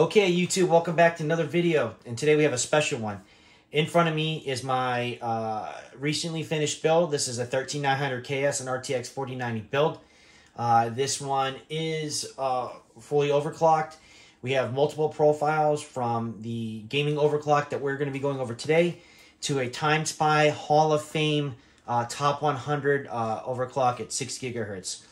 Okay, YouTube, welcome back to another video. And today we have a special one. In front of me is my uh, recently finished build. This is a 13900 KS and RTX 4090 build. Uh, this one is uh, fully overclocked. We have multiple profiles from the gaming overclock that we're going to be going over today to a Time Spy Hall of Fame uh, top 100 uh, overclock at 6 gigahertz.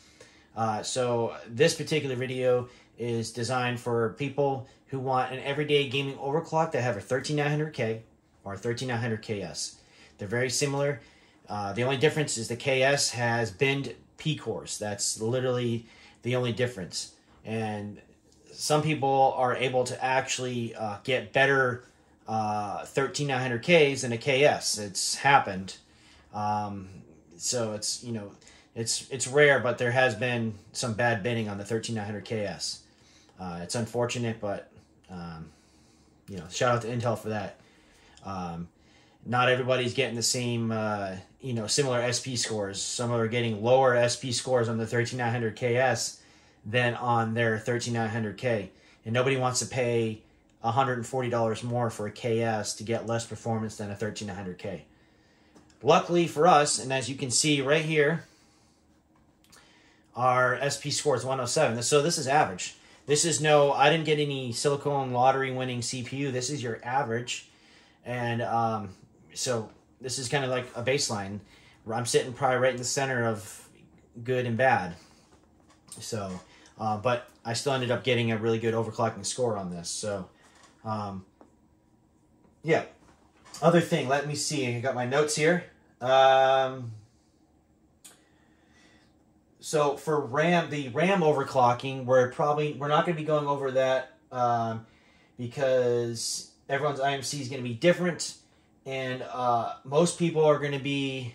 Uh, so this particular video is designed for people who want an everyday gaming overclock that have a 13900K or 13900KS. They're very similar. Uh, the only difference is the KS has binned P cores. That's literally the only difference. And some people are able to actually uh, get better uh, 13900Ks than a KS. It's happened. Um, so it's, you know, it's it's rare, but there has been some bad binning on the 13900 KS. Uh, it's unfortunate, but um, you know, shout out to Intel for that. Um, not everybody's getting the same, uh, you know, similar SP scores. Some are getting lower SP scores on the 13900 KS than on their 13900K, and nobody wants to pay $140 more for a KS to get less performance than a 13900K. Luckily for us, and as you can see right here, our SP score is 107. So this is average. This is no, I didn't get any silicone lottery winning CPU. This is your average. And um, so this is kind of like a baseline. I'm sitting probably right in the center of good and bad. So, uh, but I still ended up getting a really good overclocking score on this. So, um, yeah. Other thing, let me see. I got my notes here. Um, so for RAM, the RAM overclocking, we're probably we're not going to be going over that um, because everyone's IMC is going to be different, and uh, most people are going to be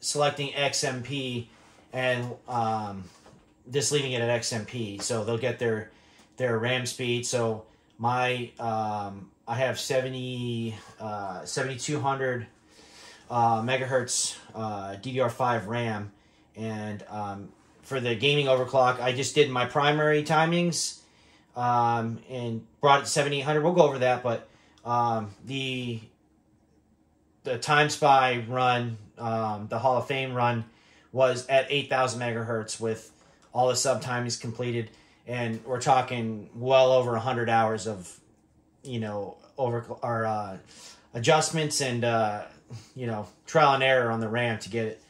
selecting XMP and um, just leaving it at XMP, so they'll get their their RAM speed. So my um, I have 70 uh, 7200 uh, megahertz uh, DDR5 RAM and um, for the gaming overclock, I just did my primary timings um, and brought it to 7800. We'll go over that, but um, the the Time Spy run, um, the Hall of Fame run, was at 8,000 megahertz with all the sub timings completed, and we're talking well over 100 hours of, you know, over our uh, adjustments and uh, you know trial and error on the RAM to get it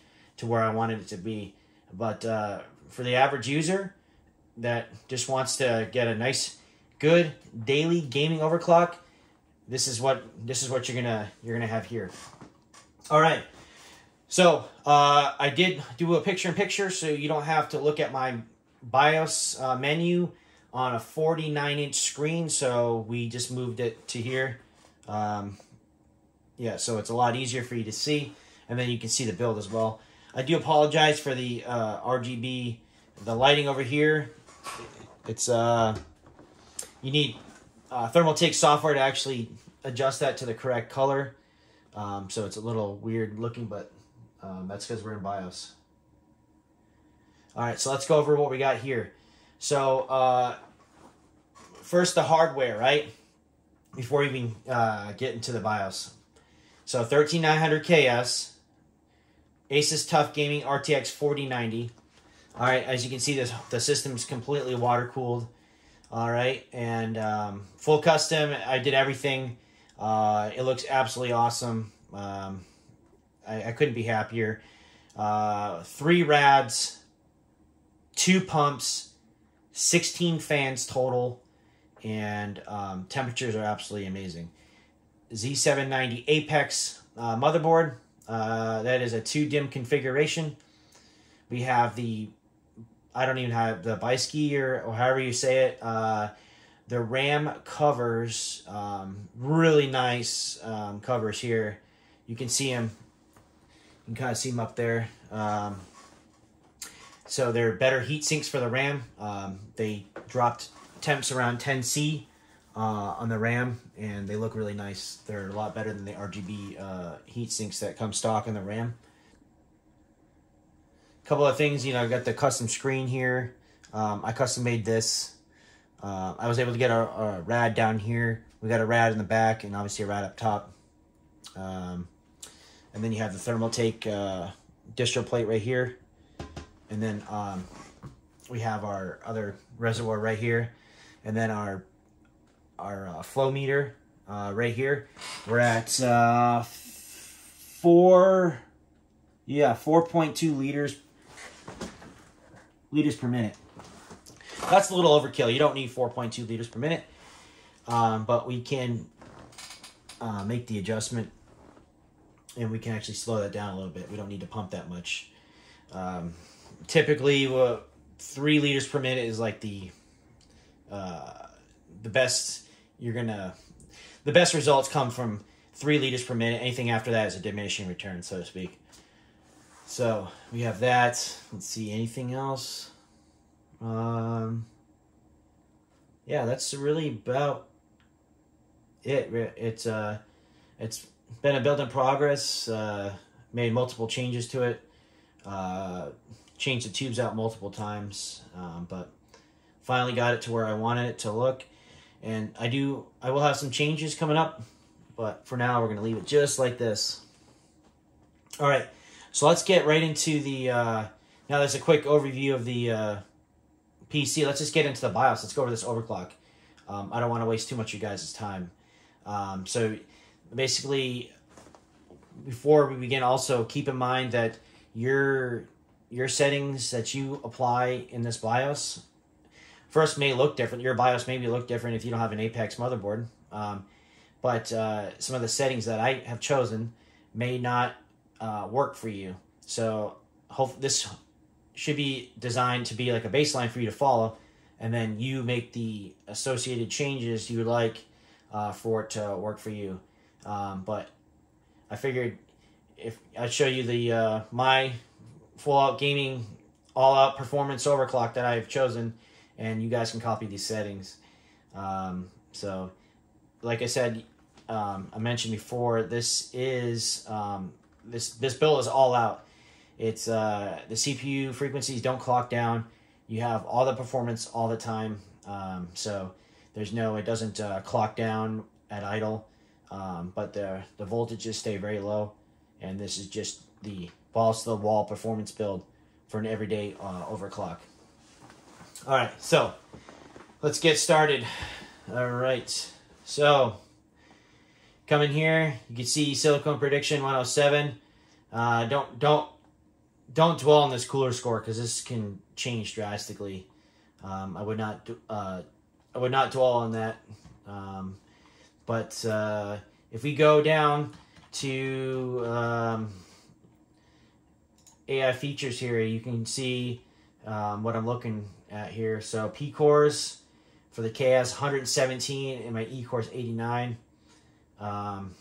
to where I wanted it to be. But uh, for the average user that just wants to get a nice, good daily gaming overclock, this is what this is what you're gonna you're gonna have here. All right. So uh, I did do a picture in picture, so you don't have to look at my BIOS uh, menu on a 49 inch screen. So we just moved it to here. Um, yeah, so it's a lot easier for you to see, and then you can see the build as well. I do apologize for the uh, RGB, the lighting over here. It's uh, you need uh, Thermaltake software to actually adjust that to the correct color. Um, so it's a little weird looking, but um, that's because we're in BIOS. All right, so let's go over what we got here. So uh, first the hardware, right? Before we even uh, get into the BIOS. So 13900 KS, Asus TUF Gaming RTX 4090. All right, as you can see, this the system is completely water cooled. All right, and um, full custom. I did everything. Uh, it looks absolutely awesome. Um, I, I, couldn't be happier. Uh, three rads, two pumps, 16 fans total, and um, temperatures are absolutely amazing. Z790 Apex uh, motherboard. Uh, that is a two DIMM configuration. We have the, I don't even have the Biski or, or however you say it. Uh, the RAM covers, um, really nice um, covers here. You can see them. You can kind of see them up there. Um, so they're better heat sinks for the RAM. Um, they dropped temps around 10C uh, on the RAM, and they look really nice. They're a lot better than the RGB uh, heat sinks that come stock in the RAM. A couple of things, you know, I got the custom screen here. Um, I custom made this. Uh, I was able to get our, rad down here. We got a rad in the back and obviously a rad up top. Um, and then you have the Thermaltake uh, distro plate right here. And then um, we have our other reservoir right here. And then our our uh, flow meter uh, right here. We're at uh, four, yeah, 4.2 liters liters per minute. That's a little overkill. You don't need 4.2 liters per minute, um, but we can uh, make the adjustment and we can actually slow that down a little bit. We don't need to pump that much. Um, typically, uh, three liters per minute is like the uh, the best you're gonna. The best results come from three liters per minute. Anything after that is a diminishing return, so to speak. So we have that. Let's see anything else. Um, yeah, that's really about it. It's uh, it's been a build in progress. Uh, made multiple changes to it. Uh, changed the tubes out multiple times, um, but finally got it to where I wanted it to look. And I do, I will have some changes coming up, but for now we're going to leave it just like this. All right, so let's get right into the, uh, now there's a quick overview of the uh, PC. Let's just get into the BIOS. Let's go over this overclock. Um, I don't want to waste too much of you guys' time. Um, so basically, before we begin, also keep in mind that your your settings that you apply in this BIOS first may look different. Your BIOS may look different if you don't have an Apex motherboard. Um, but uh, some of the settings that I have chosen may not uh, work for you. So hope this should be designed to be like a baseline for you to follow, and then you make the associated changes you would like uh, for it to work for you. Um, but I figured if I'd show you the uh, my full out gaming all out performance overclock that I've chosen, and you guys can copy these settings. Um, so, like I said, um, I mentioned before, this is um, this this build is all out. It's uh, the CPU frequencies don't clock down. You have all the performance all the time. Um, so there's no, it doesn't uh, clock down at idle, um, but the, the voltages stay very low. And this is just the balls to the wall performance build for an everyday uh, overclock. All right, so let's get started. All right, so come in here, you can see silicone prediction 107. Uh, don't don't don't dwell on this cooler score because this can change drastically. Um, I would not uh, I would not dwell on that. Um, but uh, if we go down to um, AI features here, you can see um, what I'm looking at here. So P cores for the KS 117 and my E cores 89. Um,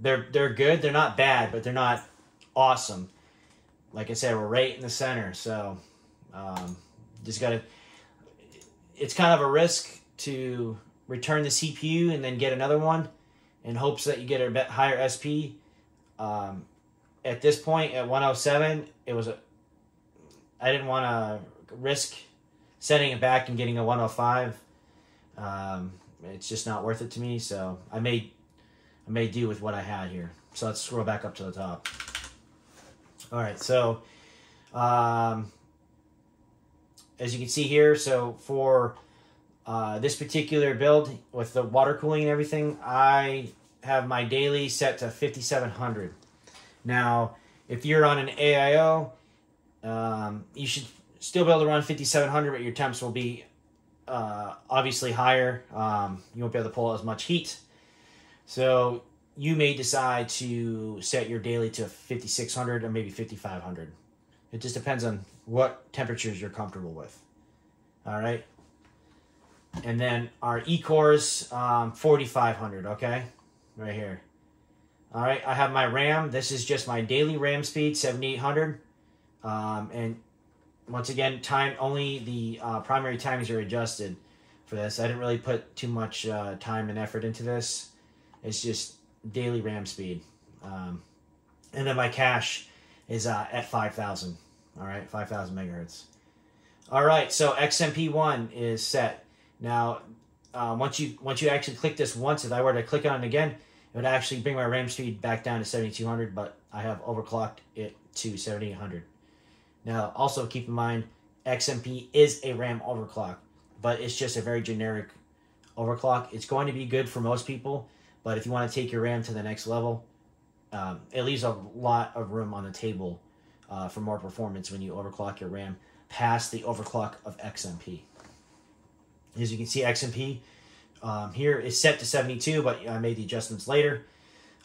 they're they're good. They're not bad, but they're not awesome like I said, we're right in the center. So um, just got to. It's kind of a risk to return the CPU and then get another one, in hopes that you get a higher SP. Um, at this point, at 107, it was a. I didn't want to risk setting it back and getting a 105. Um, it's just not worth it to me. So I made, I made do with what I had here. So let's scroll back up to the top. All right, so um, as you can see here, so for uh, this particular build with the water cooling and everything, I have my daily set to 5700. Now, if you're on an AIO, um, you should still be able to run 5700, but your temps will be uh, obviously higher. Um, you won't be able to pull out as much heat. So you may decide to set your daily to 5600 or maybe 5500 it just depends on what temperatures you're comfortable with. All right? And then our e-cores um, 4500 okay? Right here. All right? I have my ram. This is just my daily ram speed 7800 um, and once again time only the uh, primary times are adjusted for this i didn't really put too much uh, time and effort into this it's just daily RAM speed. Um, and then my cache is uh, at 5,000. All right, 5,000 megahertz. All right, so XMP1 is set. Now, uh, once you once you actually click this once, if I were to click on it again, it would actually bring my RAM speed back down to 7200, but I have overclocked it to 7800. Now, also keep in mind, XMP is a RAM overclock, but it's just a very generic overclock. It's going to be good for most people, but if you want to take your RAM to the next level, um, it leaves a lot of room on the table uh, for more performance when you overclock your RAM past the overclock of XMP. As you can see, XMP um, here is set to 72, but I made the adjustments later.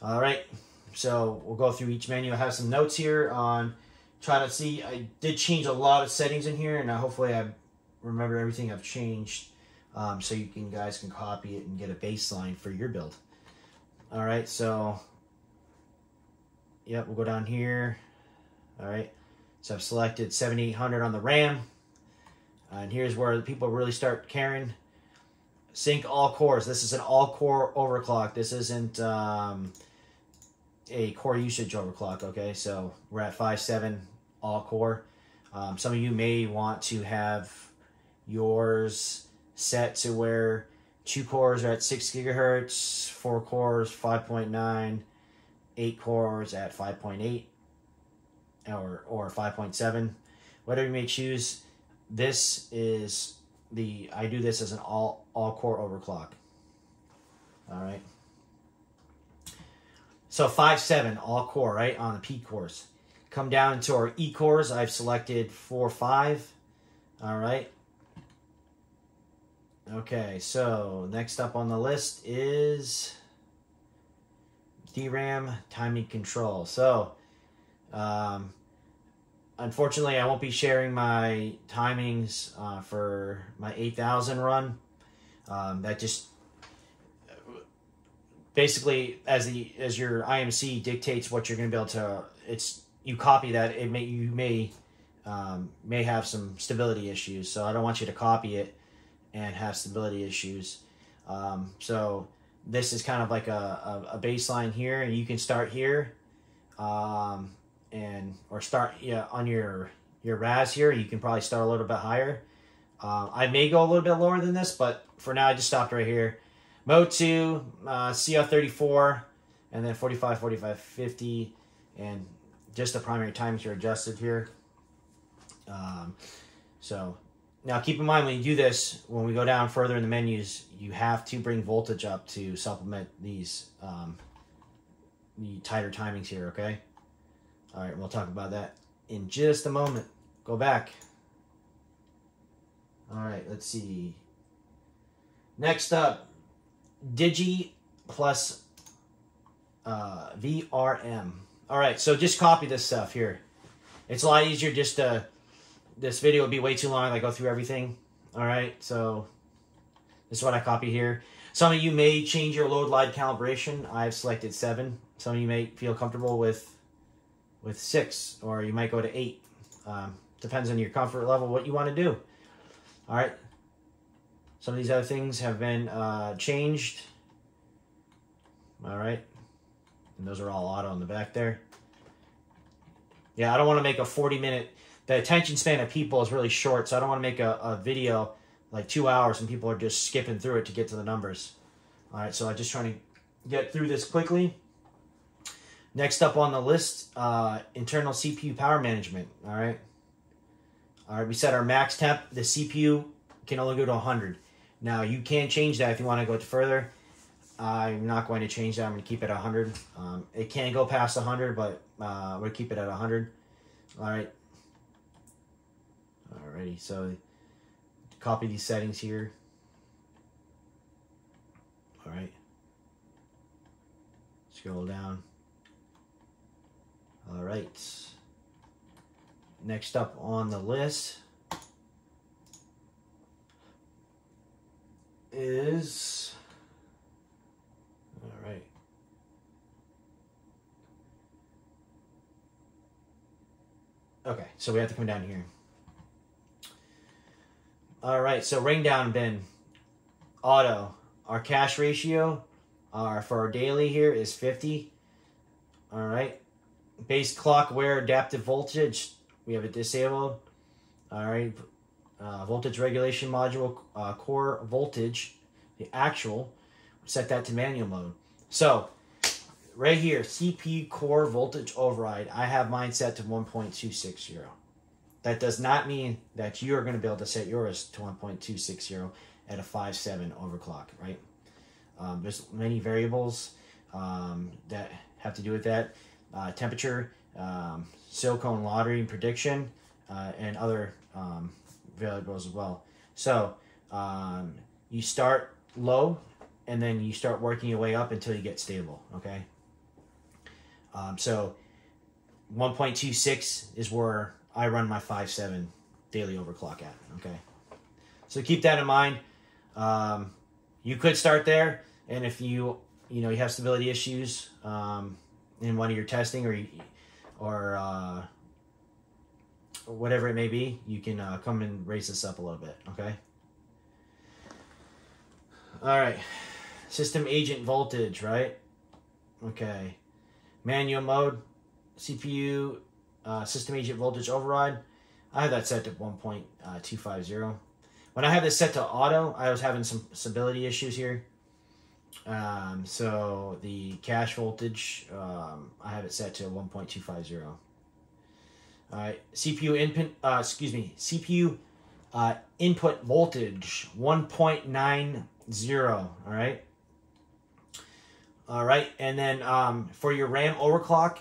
All right, so we'll go through each menu. I have some notes here on trying to see. I did change a lot of settings in here, and I, hopefully I remember everything I've changed um, so you can guys can copy it and get a baseline for your build. All right, so yep, we'll go down here. All right, so I've selected 7800 on the RAM. And here's where people really start caring. Sync all cores. This is an all core overclock. This isn't um, a core usage overclock. Okay, so we're at 5.7 all core. Um, some of you may want to have yours set to where two cores are at 6 gigahertz, four cores 5.9, eight cores at 5.8 or, or 5.7. Whatever you may choose, this is the, I do this as an all, all core overclock. All right. So five seven all core, right, on the P cores. Come down to our E cores. I've selected 4, 5. All right. Okay, so next up on the list is DRAM timing control. So, um, unfortunately, I won't be sharing my timings uh, for my 8000 run. Um, that just basically as the as your IMC dictates what you're going to be able to. It's you copy that. It may you may um, may have some stability issues. So I don't want you to copy it and have stability issues. Um, so this is kind of like a, a, a, baseline here, and you can start here. Um, and or start yeah on your your RAS here. You can probably start a little bit higher. Uh, I may go a little bit lower than this, but for now I just stopped right here. 2, uh, CR34, and then 45, 45, 50, and just the primary times are adjusted here. Um, so now keep in mind when you do this, when we go down further in the menus, you have to bring voltage up to supplement these um, the tighter timings here, okay? All right, we'll talk about that in just a moment. Go back. All right, let's see. Next up, Digi plus uh, VRM. All right, so just copy this stuff here. It's a lot easier just to, this video would be way too long. I go through everything. All right, so this is what I copy here. Some of you may change your load line calibration. I've selected seven. Some of you may feel comfortable with with six, or you might go to eight. Um, depends on your comfort level, what you want to do. All right. Some of these other things have been uh, changed. All right. And those are all auto in the back there. Yeah, I don't want to make a 40 minute, the attention span of people is really short, so I don't want to make a, a video like two hours and people are just skipping through it to get to the numbers. All right, so I'm just trying to get through this quickly. Next up on the list, uh, internal CPU power management. All right. All right, we set our max temp. The CPU can only go to 100. Now, you can change that if you want to go further. I'm not going to change that. I'm going to keep it at 100. Um, it can't go past 100, but uh, we'll keep it at 100. All right. Alrighty, so copy these settings here. All right. Scroll down. All right. Next up on the list is all right. Okay, so we have to come down here. All right, so ring down bin, auto. Our cache ratio, our for our daily here is 50. All right, base clock wear adaptive voltage, we have it disabled. All right, uh, voltage regulation module uh, core voltage, the actual, set that to manual mode. So right here, CP core voltage override, I have mine set to 1.260. That does not mean that you are going to be able to set yours to 1.260 at a 5.7 overclock, right? Um, there's many variables um, that have to do with that. Uh, temperature, um, silicone lottery prediction, uh, and other um, variables as well. So um, you start low and then you start working your way up until you get stable, okay? Um, so 1.26 is where I run my 5.7 daily overclock at, okay? So keep that in mind. Um, you could start there, and if you you know you have stability issues um, in one of your testing or you, or uh, whatever it may be, you can uh, come and raise this up a little bit, okay? All right, system agent voltage, right? Okay, manual mode, CPU, uh, system agent voltage override. I have that set to 1.250. When I have this set to auto, I was having some stability issues here. Um, so the cache voltage, um, I have it set to 1.250. Right, CPU input, uh, excuse me, CPU uh, input voltage 1.90. All right. All right, and then um, for your RAM overclock,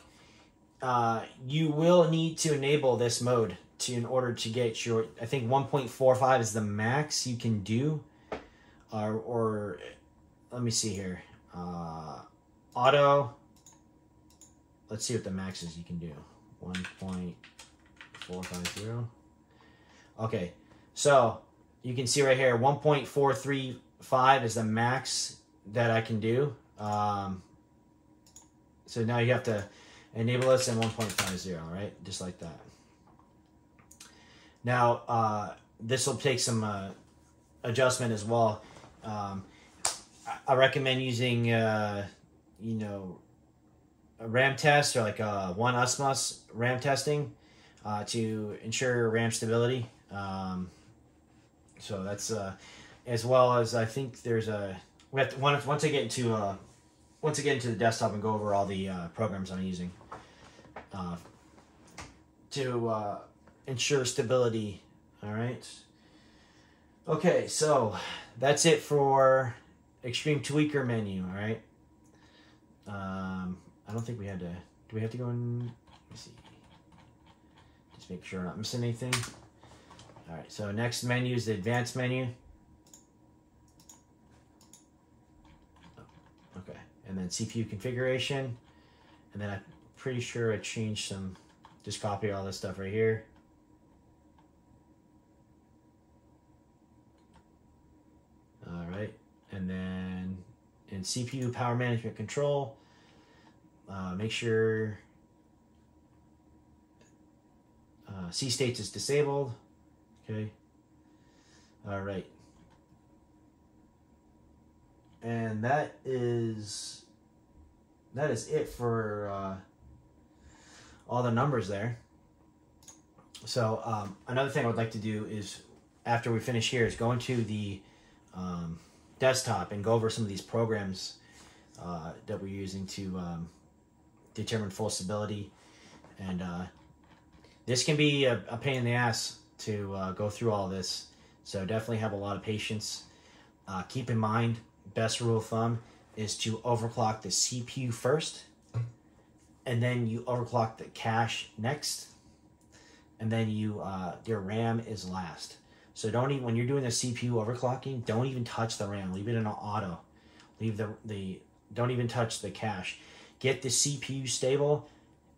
uh, you will need to enable this mode to in order to get your. I think 1.45 is the max you can do, or or let me see here. Uh, auto. Let's see what the max is you can do. 1.450. Okay, so you can see right here 1.435 is the max that I can do. Um, so now you have to enable this in 1.50, right? Just like that. Now, uh, this will take some uh, adjustment as well. Um, I recommend using, uh, you know, a RAM test or like a 1usmus RAM testing uh, to ensure RAM stability. Um, so that's uh, as well as I think there's a we have to, once once I get into uh, once I get into the desktop and go over all the uh, programs I'm using uh, to uh, ensure stability. All right. Okay, so that's it for extreme tweaker menu. All right. Um, I don't think we had to. Do we have to go in? Let me see. Make sure I'm not missing anything. All right. So next menu is the advanced menu. Okay, and then CPU configuration, and then I'm pretty sure I changed some. Just copy all this stuff right here. All right, and then in CPU power management control, uh, make sure uh, C states is disabled. Okay. All right. And that is that is it for uh, all the numbers there. So um, another thing I would like to do is after we finish here is go into the um, desktop and go over some of these programs uh, that we're using to um, determine full stability. And uh, this can be a, a, pain in the ass to uh, go through all this. So definitely have a lot of patience. Uh, keep in mind, best rule of thumb is to overclock the CPU first, and then you overclock the cache next, and then you uh, your RAM is last. So don't even when you're doing the CPU overclocking, don't even touch the RAM. Leave it in auto. Leave the the don't even touch the cache. Get the CPU stable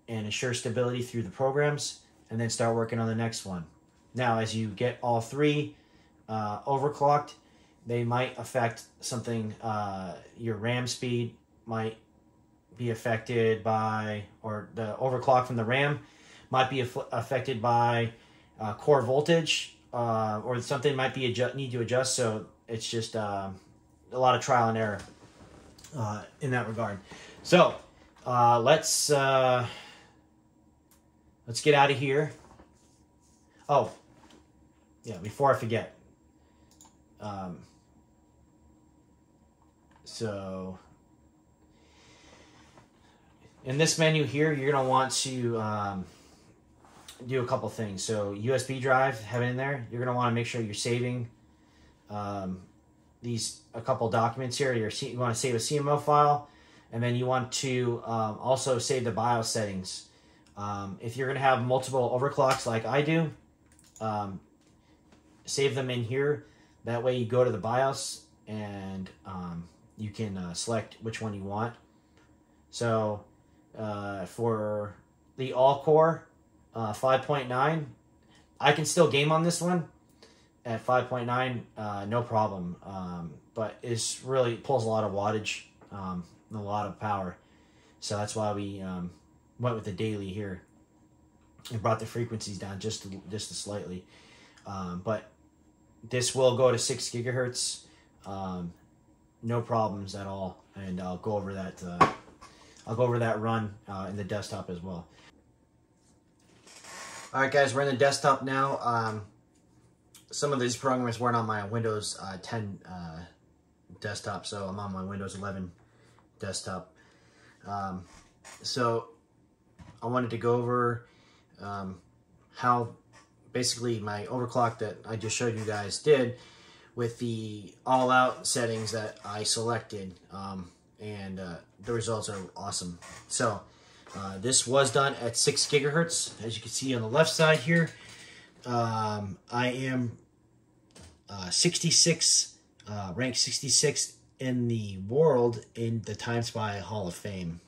and ensure stability through the programs, and then start working on the next one. Now, as you get all three uh, overclocked, they might affect something. Uh, your RAM speed might be affected by, or the overclock from the RAM might be affected by uh, core voltage uh, or something might be adjust, need to adjust. So it's just uh, a lot of trial and error uh, in that regard. So uh, let's let's get out of here. Oh, yeah, before I forget. Um, so in this menu here, you're gonna want to um, do a couple things. So USB drive, have it in there. You're gonna want to make sure you're saving um, these a couple documents here. You're, you want to save a CMO file, and then you want to um, also save the BIOS settings. Um, if you're gonna have multiple overclocks like I do, um, save them in here. That way you go to the BIOS and um, you can uh, select which one you want. So uh, for the all core uh, 5.9, I can still game on this one at 5.9, uh, no problem. Um, but it's really pulls a lot of wattage, um, a lot of power. So that's why we um, went with the daily here and brought the frequencies down just just slightly. Um, but this will go to six gigahertz, um, no problems at all, and I'll go over that. Uh, I'll go over that run uh, in the desktop as well. All right, guys, we're in the desktop now. Um, some of these programs weren't on my Windows uh, 10 uh, desktop, so I'm on my Windows 11 desktop. Um, so I wanted to go over um, how basically my overclock that I just showed you guys did with the all out settings that I selected. Um, and uh, the results are awesome. So uh, this was done at 6 gigahertz. As you can see on the left side here, um, I am uh, 66, uh, ranked 66 in the world in the Time Spy Hall of Fame.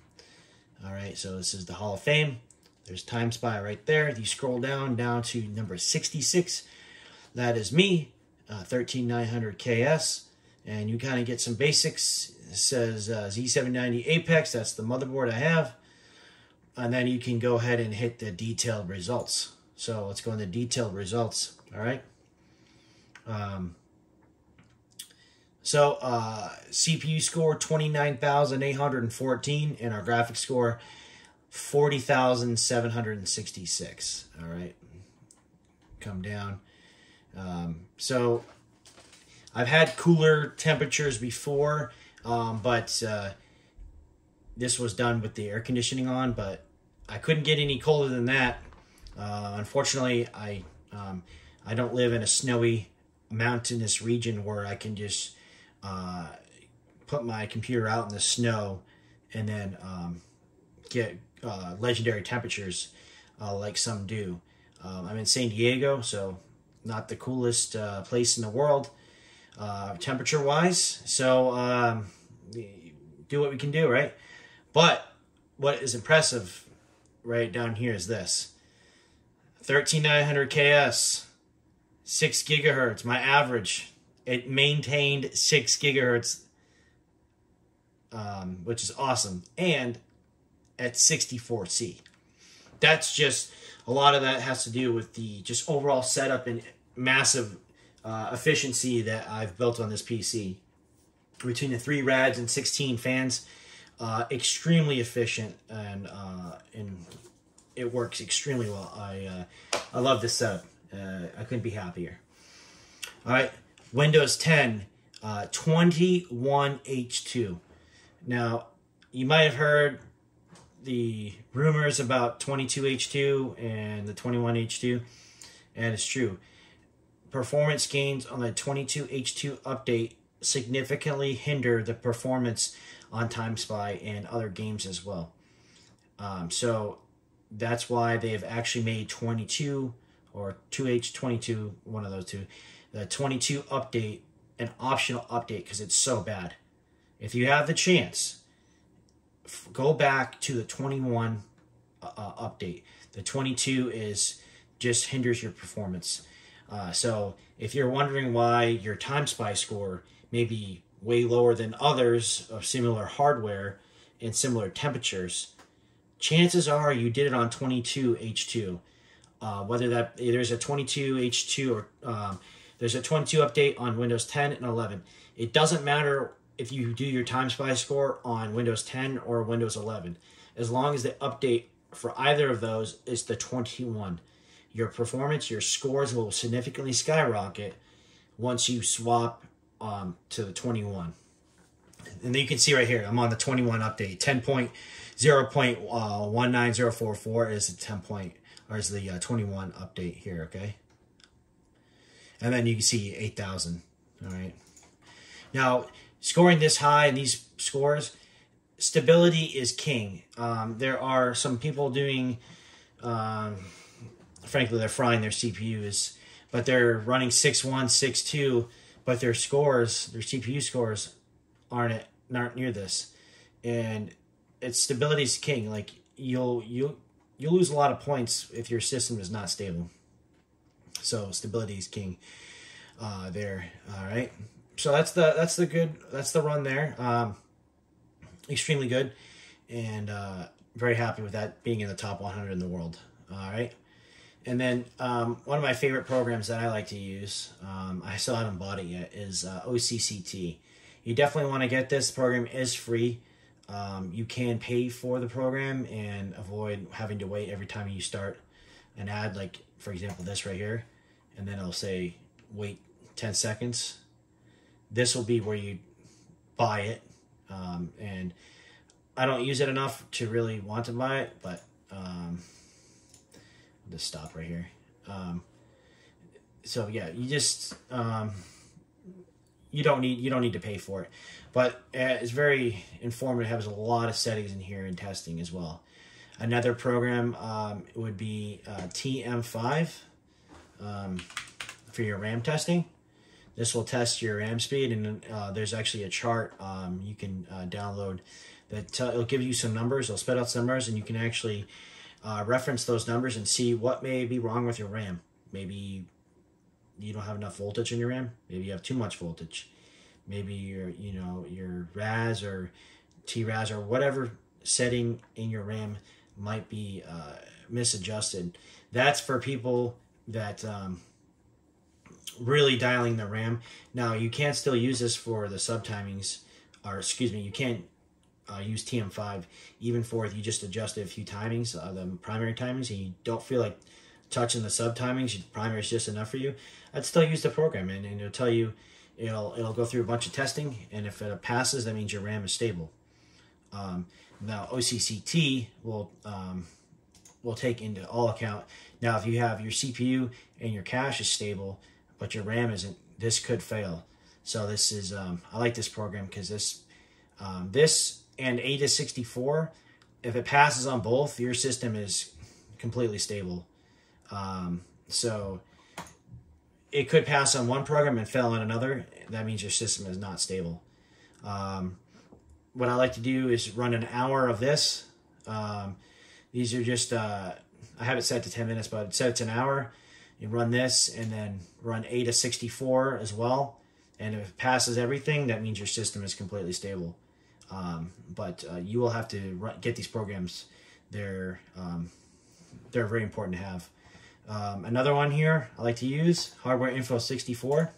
All right, so this is the Hall of Fame. There's Time Spy right there. You scroll down, down to number 66, that is me, uh, 13900KS. And you kind of get some basics. It says uh, Z790 Apex, that's the motherboard I have. And then you can go ahead and hit the detailed results. So let's go into detailed results, all right? Um, so uh, CPU score 29,814 and our graphics score 40,766. All right. Come down. Um, so I've had cooler temperatures before, um, but uh, this was done with the air conditioning on, but I couldn't get any colder than that. Uh, unfortunately, I um, I don't live in a snowy mountainous region where I can just uh, put my computer out in the snow and then um, get uh, legendary temperatures uh, like some do. Um, I'm in San Diego, so not the coolest uh, place in the world uh, temperature wise. So um, do what we can do, right? But what is impressive right down here is this 13900 KS, 6 gigahertz, my average. It maintained 6 gigahertz, um, which is awesome. And at 64C. That's just a lot of that has to do with the just overall setup and massive uh, efficiency that I've built on this PC. Between the three rads and 16 fans, uh, extremely efficient and uh, and it works extremely well. I uh, I love this setup. Uh, I couldn't be happier. All right, Windows 10, uh, 21H2. Now, you might have heard the rumors about 22H2 and the 21H2, and it's true. Performance gains on the 22H2 update significantly hinder the performance on Time Spy and other games as well. Um, so that's why they've actually made 22 or 2H22, one of those two, the 22 update an optional update because it's so bad. If you have the chance, go back to the 21 uh, uh, update. The 22 is just hinders your performance. Uh, so if you're wondering why your Time Spy score may be way lower than others of similar hardware and similar temperatures, chances are you did it on 22H2. Uh, whether that there's a 22H2 or um, there's a 22 update on Windows 10 and 11. It doesn't matter if you do your Time Spy score on Windows 10 or Windows 11, as long as the update for either of those is the 21. your performance, your scores will significantly skyrocket once you swap um, to the 21. And you can see right here, I'm on the 21 update. 10.0.19044 uh, is the 10 point, or is the uh, 21 update here, okay? And then you can see 8,000, all right? Now, scoring this high in these scores, stability is king. Um, there are some people doing, um, frankly, they're frying their CPUs, but they're running 6.1, 6.2, but their scores, their CPU scores, aren't aren't near this, and it's stability is king. Like you'll you you'll lose a lot of points if your system is not stable. So stability is king. Uh, there, all right. So that's the that's the good that's the run there. Um, extremely good, and uh, very happy with that being in the top 100 in the world. All right. And then um, one of my favorite programs that I like to use, um, I still haven't bought it yet, is uh, OCCT. You definitely want to get this. The program is free. Um, you can pay for the program and avoid having to wait every time you start an ad, like, for example, this right here. And then it'll say, wait 10 seconds. This will be where you buy it. Um, and I don't use it enough to really want to buy it, but um, I'll just stop right here. Um, so yeah, you just um, you don't need you don't need to pay for it, but uh, it's very informative. It has a lot of settings in here and testing as well. Another program um, would be uh, TM5 um, for your RAM testing. This will test your RAM speed, and uh, there's actually a chart um, you can uh, download that it'll give you some numbers. It'll spit out some numbers, and you can actually uh, reference those numbers and see what may be wrong with your RAM. Maybe you don't have enough voltage in your RAM. Maybe you have too much voltage. Maybe your you know your RAS or TRAS or whatever setting in your RAM might be uh, misadjusted. That's for people that um, really dialing the RAM. Now you can still use this for the subtimings, or excuse me, you can't uh, use TM5 even for if you just adjust it a few timings, uh, the primary timings, and you don't feel like touching the sub timings, primary is just enough for you. I'd still use the program, and, and it'll tell you, it'll it'll go through a bunch of testing, and if it passes, that means your RAM is stable. Um, now OCCT will um, will take into all account. Now, if you have your CPU and your cache is stable, but your RAM isn't, this could fail. So this is, um, I like this program because this, um, this and AIDA64, if it passes on both, your system is completely stable. Um, so it could pass on one program and fail on another. That means your system is not stable. Um, what I like to do is run an hour of this. Um, these are just, uh, I have it set to 10 minutes, but set it to an hour you run this and then run AIDA64 as well. And if it passes everything, that means your system is completely stable. Um, but uh, you will have to run, get these programs. They're um, they're very important to have. Um, another one here I like to use Hardware Info 64.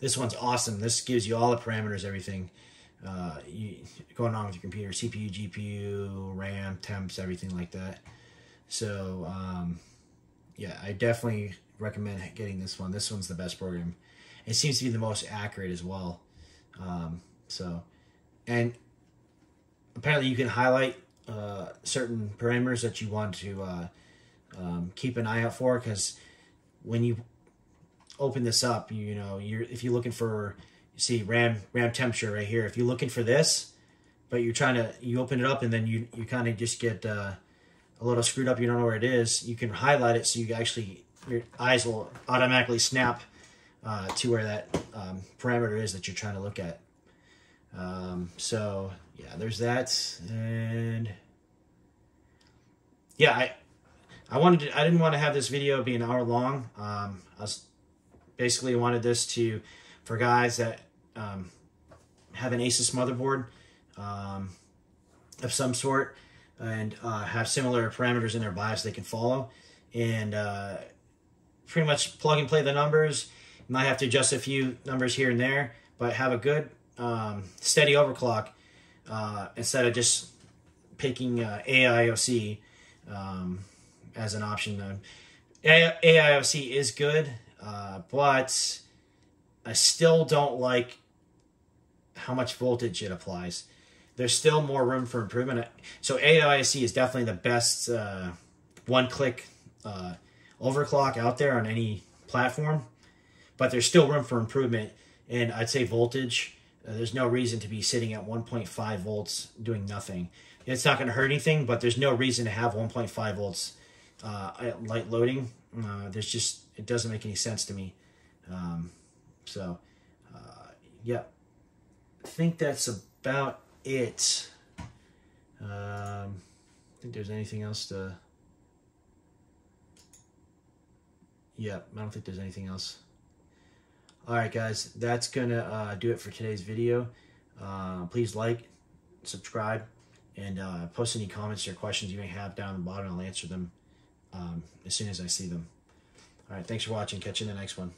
This one's awesome. This gives you all the parameters, everything uh, you, going on with your computer, CPU, GPU, RAM, temps, everything like that. So um, yeah, I definitely recommend getting this one. This one's the best program. It seems to be the most accurate as well. Um, so, and apparently you can highlight uh, certain parameters that you want to uh, um, keep an eye out for because when you open this up, you, know, you're if you're looking for, see RAM RAM temperature right here. If you're looking for this, but you're trying to you open it up and then you you kind of just get uh, a little screwed up, you don't know where it is, you can highlight it so you actually, your eyes will automatically snap uh, to where that um, parameter is that you're trying to look at. Um, so yeah, there's that. And yeah, I, I wanted to, I didn't want to have this video be an hour long. Um, I was basically wanted this to, for guys that um, have an Asus motherboard um, of some sort, and uh, have similar parameters in their BIOS they can follow. And uh, pretty much plug and play the numbers. You might have to adjust a few numbers here and there, but have a good um, steady overclock uh, instead of just picking uh, AIOC. Um, as an option. A- AIOC is good, uh, but I still don't like how much voltage it applies. There's still more room for improvement. So AIOC is definitely the best uh, one-click uh, overclock out there on any platform, but there's still room for improvement. And I'd say voltage. Uh, there's no reason to be sitting at 1.5 volts doing nothing. It's not going to hurt anything, but there's no reason to have 1.5 volts uh, light loading. Uh, there's just it doesn't make any sense to me. Um, so, uh, yeah, I think that's about it. Um, I think there's anything else to. Yeah, I don't think there's anything else. All right, guys, that's gonna uh, do it for today's video. Uh, please like, subscribe, and uh, post any comments or questions you may have down the bottom. I'll answer them um, as soon as I see them. All right, thanks for watching. Catch you in the next one.